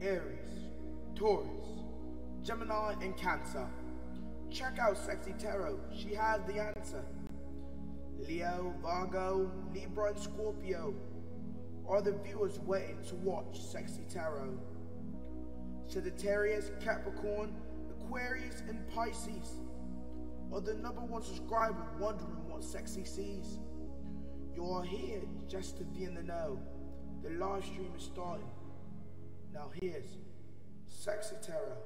Aries, Taurus, Gemini, and Cancer. Check out Cexxi Tarot, she has the answer. Leo, Virgo, Libra, and Scorpio are the viewers waiting to watch Cexxi Tarot. Sagittarius, Capricorn, Aquarius, and Pisces are the number one subscriber wondering what Cexxi sees. You are here just to be in the know. The live stream is starting. Now here's Cexxi Tarot.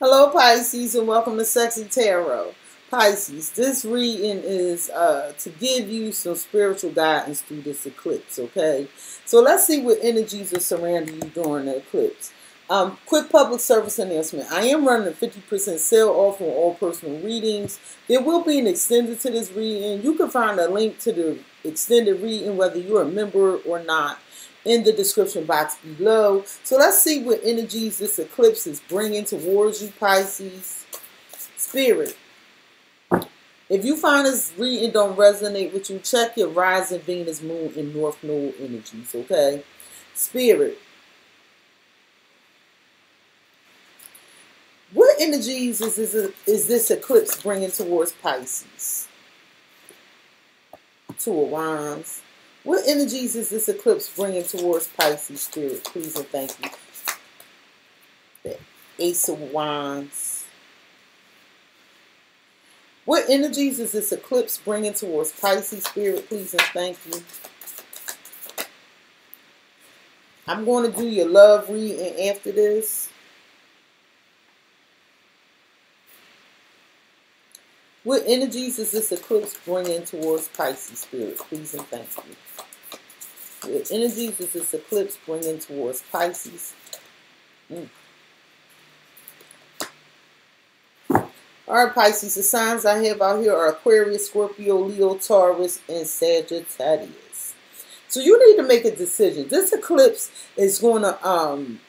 Hello, Pisces, and welcome to Cexxi Tarot. Pisces, this reading is uh, to give you some spiritual guidance through this eclipse, okay? So let's see what energies are surrounding you during the eclipse. Um, quick public service announcement. I am running a 50% sale off on all personal readings. There will be an extended to this reading. You can find a link to the extended reading, whether you're a member or not, in the description box below. So let's see what energies this eclipse is bringing towards you, Pisces. Spirit. If you find this reading don't resonate with you, check your rising Venus, Moon, and North Node energies, okay? Spirit. Energies is this, is this eclipse bringing towards Pisces? Two of Wands. What energies is this eclipse bringing towards Pisces spirit? Please and thank you. The Ace of Wands. What energies is this eclipse bringing towards Pisces spirit? Please and thank you. I'm going to do your love reading after this. What energies is this eclipse bringing towards Pisces spirit? Please and thank you. What energies is this eclipse bringing towards Pisces? Mm. All right, Pisces, the signs I have out here are Aquarius, Scorpio, Leo, Taurus, and Sagittarius. So you need to make a decision. This eclipse is going to um,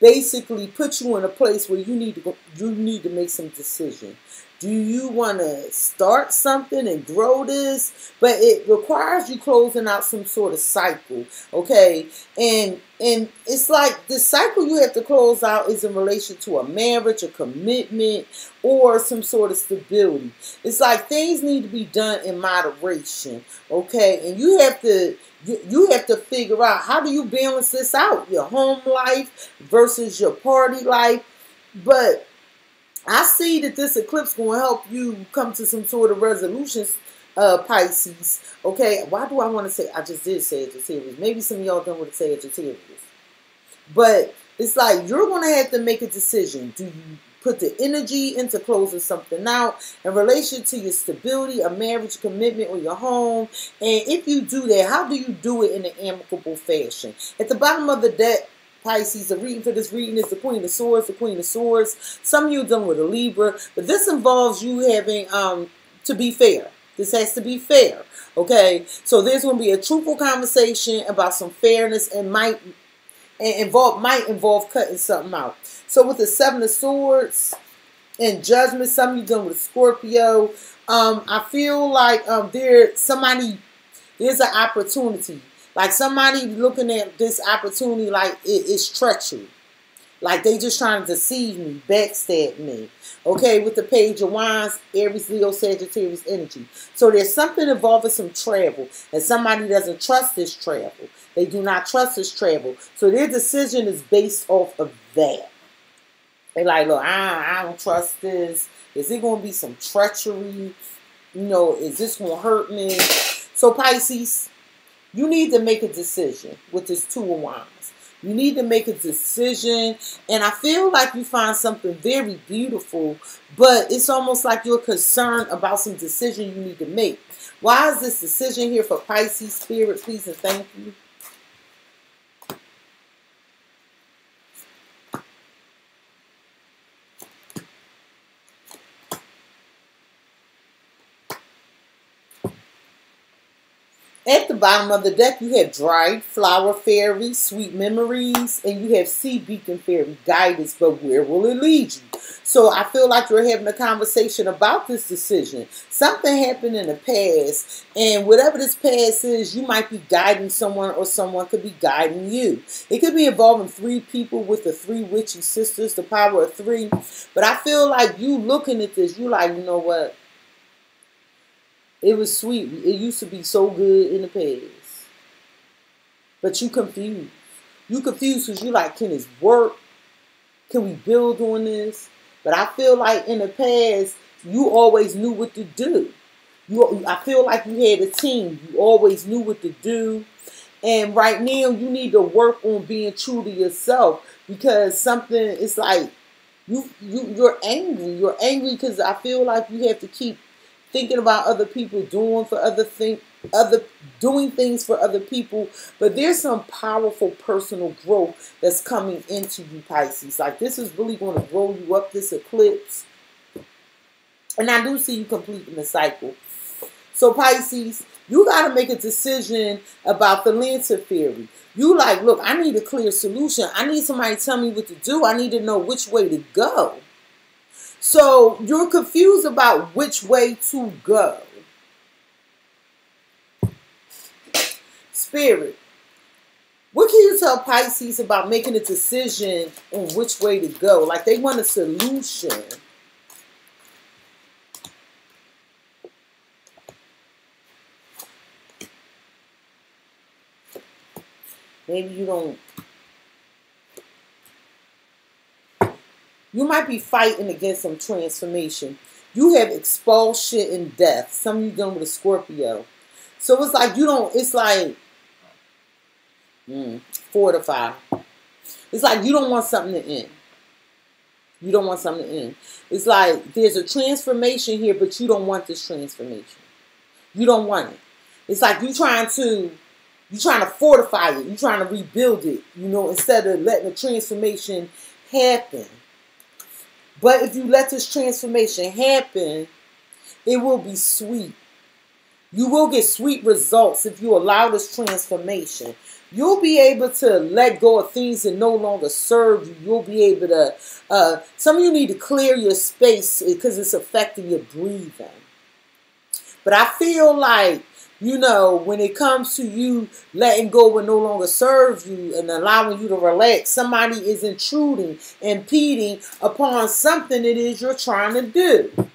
basically put you in a place where you need to go, you need to make some decision. Do you want to start something and grow this? But it requires you closing out some sort of cycle, okay? And and it's like the cycle you have to close out is in relation to a marriage, a commitment, or some sort of stability. It's like things need to be done in moderation, okay? And you have to you have to figure out how do you balance this out your home life versus your party life but i see that this eclipse will help you come to some sort of resolutions uh pisces okay why do i want to say i just did say sagittarius maybe some of y'all don't want to say sagittarius but it's like you're going to have to make a decision do you put the energy into closing something out in relation to your stability, a marriage commitment, or your home. And if you do that, how do you do it in an amicable fashion? At the bottom of the deck, Pisces, the reading for this reading is the Queen of Swords, the Queen of Swords. Some of you done with a Libra, but this involves you having um to be fair. This has to be fair. Okay, so there's going to be a truthful conversation about some fairness and might and involve might involve cutting something out. So with the Seven of Swords and Judgment, some of you done with Scorpio. Um, I feel like um, there somebody there's an opportunity. Like somebody looking at this opportunity like it is treachery. Like they just trying to deceive me, backstab me. Okay, with the page of wands, Aries, Leo, Sagittarius energy. So there's something involving some travel. And somebody doesn't trust this travel. They do not trust this travel. So their decision is based off of that. They like, look, I, I don't trust this. Is it going to be some treachery? You know, is this going to hurt me? So Pisces, you need to make a decision with this two of wands. You need to make a decision. And I feel like you find something very beautiful, but it's almost like you're concerned about some decision you need to make. Why is this decision here for Pisces spirit? Please and thank you. Bottom of the deck, you have dried flower fairy, sweet memories, and you have sea beacon fairy guidance. But where will it lead you? So I feel like you're having a conversation about this decision. Something happened in the past, and whatever this past is, you might be guiding someone, or someone could be guiding you. It could be involving three people with the three witchy sisters, the power of three. But I feel like you looking at this, you like, you know what? It was sweet. It used to be so good in the past. But you confused. You confused because you like, can this work? Can we build on this? But I feel like in the past, you always knew what to do. You, I feel like you had a team. You always knew what to do. And right now, you need to work on being true to yourself because something is like you you you're angry. You're angry because I feel like you have to keep thinking about other people, doing for other things, other doing things for other people. But there's some powerful personal growth that's coming into you, Pisces. Like this is really going to grow you up this eclipse. And I do see you completing the cycle. So Pisces, you got to make a decision about the Lantern theory. You like, look, I need a clear solution. I need somebody to tell me what to do. I need to know which way to go. So you're confused about which way to go. Spirit, what can you tell Pisces about making a decision on which way to go? Like they want a solution. Maybe you don't You might be fighting against some transformation. You have expulsion and death. Some of you dealing with a Scorpio. So it's like you don't, it's like mm, fortify. It's like you don't want something to end. You don't want something to end. It's like there's a transformation here, but you don't want this transformation. You don't want it. It's like you're trying to you're trying to fortify it. You're trying to rebuild it. You know, instead of letting the transformation happen. But if you let this transformation happen, it will be sweet. You will get sweet results if you allow this transformation. You'll be able to let go of things that no longer serve you. You'll be able to, uh, some of you need to clear your space because it's affecting your breathing. But I feel like you know, when it comes to you letting go what no longer serves you and allowing you to relax, somebody is intruding, impeding upon something it is you're trying to do.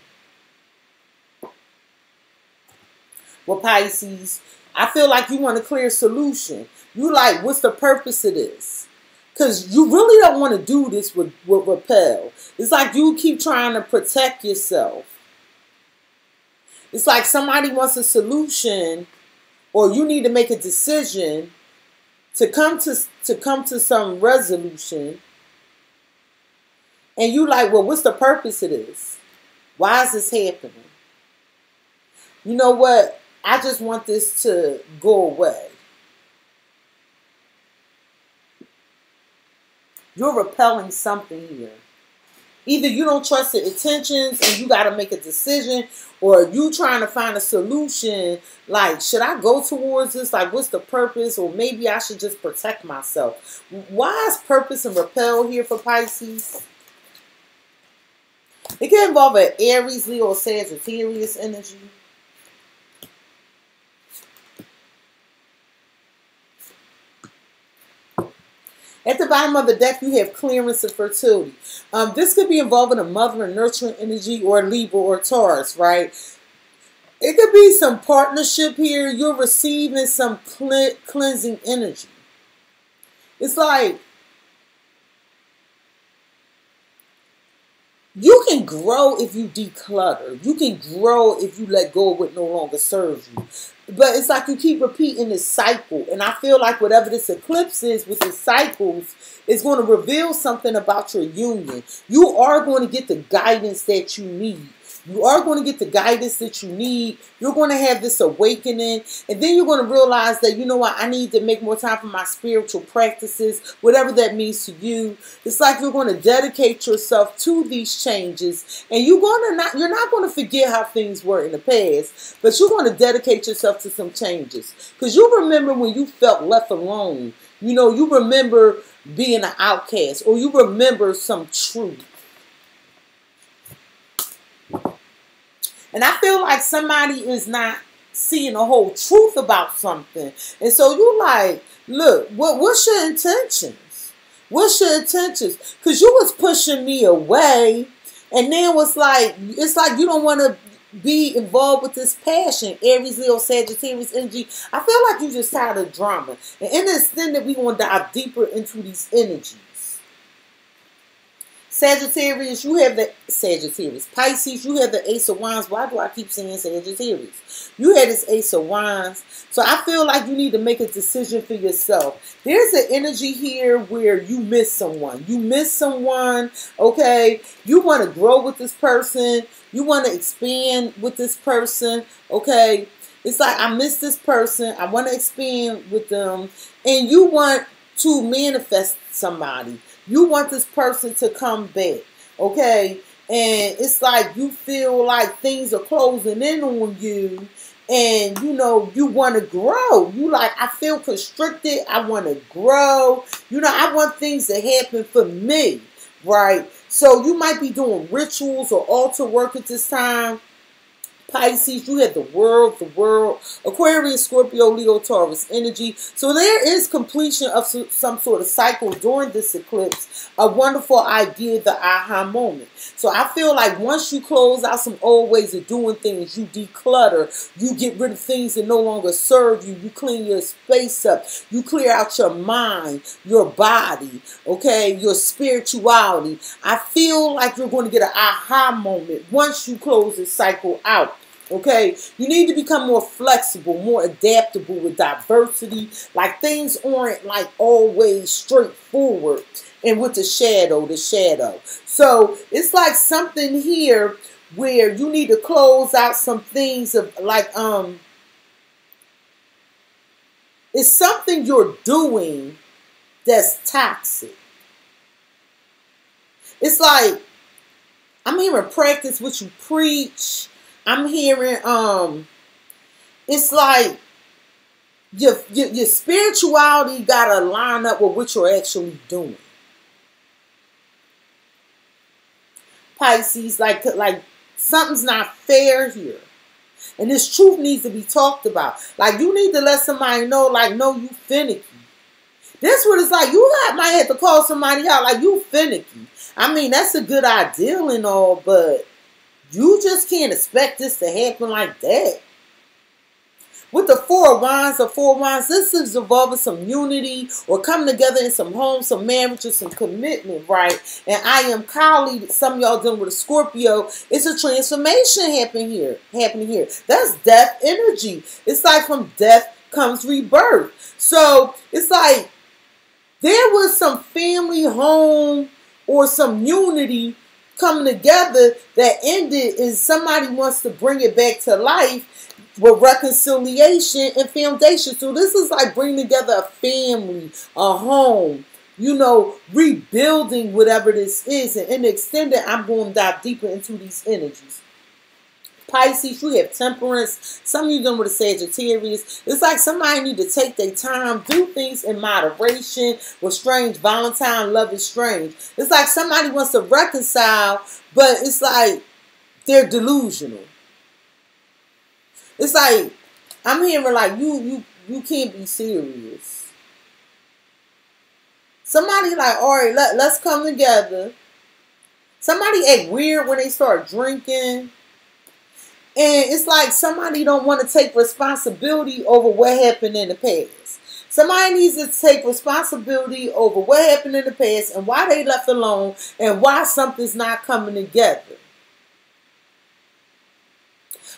Well, Pisces, I feel like you want a clear solution. You like, what's the purpose of this? Because you really don't want to do this with, with repel. It's like you keep trying to protect yourself. It's like somebody wants a solution or you need to make a decision to come to to come to some resolution. And you like well what's the purpose of this? Why is this happening? You know what? I just want this to go away. You're repelling something here Either you don't trust the intentions and you got to make a decision, or you trying to find a solution. Like, should I go towards this? Like, what's the purpose? Or maybe I should just protect myself. Why is purpose and repel here for Pisces? It can involve an Aries, Leo, Sagittarius energy. At the bottom of the deck, you have clearance of fertility. Um, this could be involving a mother and nurturing energy or Libra or Taurus, right? It could be some partnership here. You're receiving some cleansing energy. It's like You can grow if you declutter. You can grow if you let go of what no longer serves you. But it's like you keep repeating this cycle. And I feel like whatever this eclipse is with the cycles is going to reveal something about your union. You are going to get the guidance that you need. You are going to get the guidance that you need. You're going to have this awakening. And then you're going to realize that, you know what, I need to make more time for my spiritual practices, whatever that means to you. It's like you're going to dedicate yourself to these changes. And you're going to not, you're not going to forget how things were in the past, but you're going to dedicate yourself to some changes. Because you remember when you felt left alone. You know, you remember being an outcast or you remember some truth. And I feel like somebody is not seeing the whole truth about something. And so you like, look, what what's your intentions? What's your intentions? Because you was pushing me away. And then was like, it's like you don't want to be involved with this passion. Aries, Leo, Sagittarius energy. I feel like you just tired of drama. And in this thing that we want to dive deeper into these energies. Sagittarius, you have the Sagittarius. Pisces, you have the Ace of Wands. Why do I keep saying Sagittarius? You had this Ace of Wands. So I feel like you need to make a decision for yourself. There's an energy here where you miss someone. You miss someone, okay? You want to grow with this person. You want to expand with this person, okay? It's like I miss this person. I want to expand with them. And you want to manifest somebody. You want this person to come back, okay? And it's like you feel like things are closing in on you and you know you want to grow. You like i feel constricted. I want to grow. You know i want things to happen for me right? So you might be doing rituals or altar work at this time Pisces, you had the world, the world, Aquarius, Scorpio, Leo, Taurus energy. So there is completion of some sort of cycle during this eclipse. A wonderful idea, the aha moment. So I feel like once you close out some old ways of doing things, you declutter, you get rid of things that no longer serve you, you clean your space up, you clear out your mind, your body, okay, your spirituality. I feel like you're going to get an aha moment once you close this cycle out. Okay, you need to become more flexible, more adaptable with diversity. Like things aren't like always straightforward. And with the shadow, the shadow. So it's like something here where you need to close out some things of like um it's something you're doing that's toxic. It's like I'm hearing practice what you preach I'm hearing um it's like your, your, your spirituality got to line up with what you're actually doing. Pisces, like like something's not fair here. And this truth needs to be talked about. Like you need to let somebody know, like, no, you finicky. This what it's like. You might have to call somebody out, like you finicky. I mean, that's a good ideal and all, but you just can't expect this to happen like that. With the four wands, the four wands, this is involving some unity or coming together in some home, some marriage, or some commitment, right? And I am Kali, some y'all dealing with a Scorpio. It's a transformation happening here, happening here. That's death energy. It's like from death comes rebirth. So it's like there was some family home or some unity coming together that ended is somebody wants to bring it back to life with reconciliation and foundation. So this is like bringing together a family, a home, you know, rebuilding whatever this is. And in the extended, I'm going to dive deeper into these energies. Pisces, you have temperance. Some of you done with a Sagittarius. It's like somebody need to take their time, do things in moderation. With strange Valentine, love is strange. It's like somebody wants to reconcile, but it's like they're delusional. It's like I'm hearing like you you you can't be serious. Somebody like, all right, let, let's come together. Somebody act weird when they start drinking. And it's like somebody don't want to take responsibility over what happened in the past. Somebody needs to take responsibility over what happened in the past and why they left alone and why something's not coming together.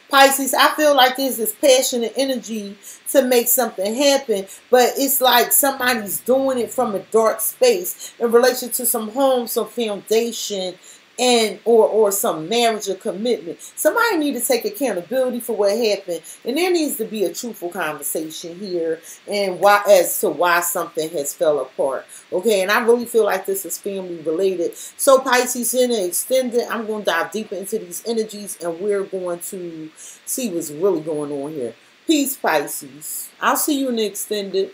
Pisces, I feel like there's this passion and energy to make something happen, but it's like somebody's doing it from a dark space in relation to some home, some foundation, and or or some marriage or commitment. Somebody need to take accountability for what happened, and there needs to be a truthful conversation here and why as to why something has fell apart. Okay, and I really feel like this is family related. So Pisces in an extended, I'm going to dive deeper into these energies, and we're going to see what's really going on here. Peace, Pisces. I'll see you in the extended.